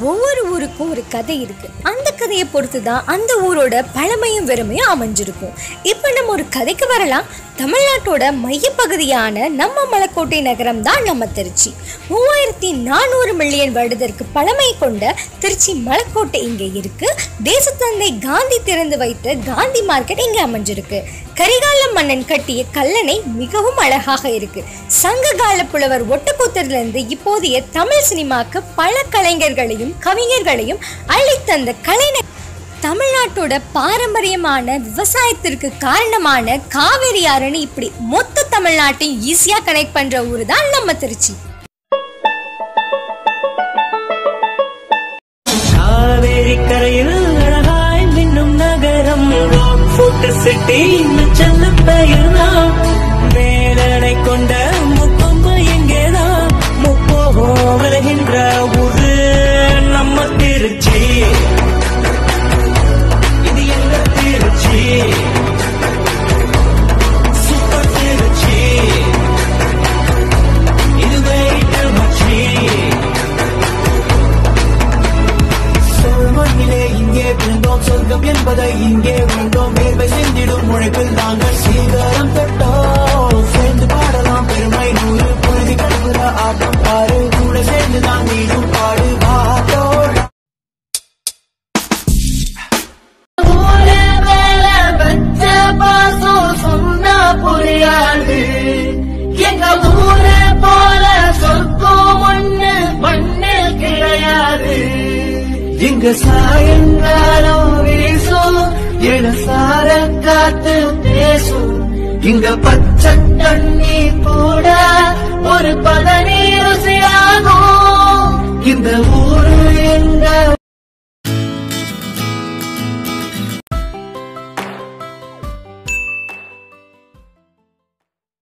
ஒவ்வொரு ஊருக்கும் ஒரு கதை இருக்கு. அந்த கதையை பொறுத்து தான் அந்த ஊரோட பழமையும் வெறுமையும் அமைஞ்சிருக்கும். இப்போ நம்ம ஒரு கதைக்கு வரலாம். தமிழ்நாட்டோட மையப்பகுதியான நம்ம மலைக்கோட்டை நகரம் தான் நம்ம திருச்சி. மூவாயிரத்தி நானூறு மில்லியன் வருடத்திற்கு பழமை கொண்ட திருச்சி மலைக்கோட்டை இங்கே இருக்கு. தேசத்தந்தை காந்தி திறந்து வைத்த காந்தி மார்க்கெட் இங்கே அமைஞ்சிருக்கு. கரிகால மன்னன் கட்டிய கல்லணை மிகவும் அழகாக இருக்கு. சங்க கால புலவர் ஒட்டக்கூத்தரிலிருந்து இப்போதைய தமிழ் சினிமாக்கு பல கலைஞர்களையும் கவிஞர்களையும் அள்ளித்தந்த கலைஞர் தமிழ்நாட்டோட பாரம்பரியமான விவசாயத்திற்கு காரணமான காவேரி ஆறுன்னு இப்படி மொத்த தமிழ்நாட்டையும் ஈஸியா கனெக்ட் பண்ற ஊர் தான் நம்ம திருச்சி. காவேரி கரையில் அழகாய் மின்னும் நகரம். சிட்டி செல்ல பெயர்தான் என்பதை இங்கே உண்டோம் வேர்வை சிந்திடும் உழைப்பில் நாங்கள் சீக்கிரம் தொட்டோம் சேர்ந்து பாடலாம் பெருமை நூறு புழுதி கடுப்புற ஆட்டம் பாரு கூட சேர்ந்து தான் நீடும் பாடு. பாட்டோட சொன்னா புரியாது. எங்க ஊரே போல சொர்க்கம் ஒண்ணு கிடையாது. இங்க சாயங்காலம் வீச இளசார காத்து பேசும். இங்க பச்சை தண்ணி கூட